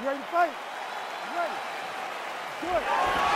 You ready to fight? You ready? Good.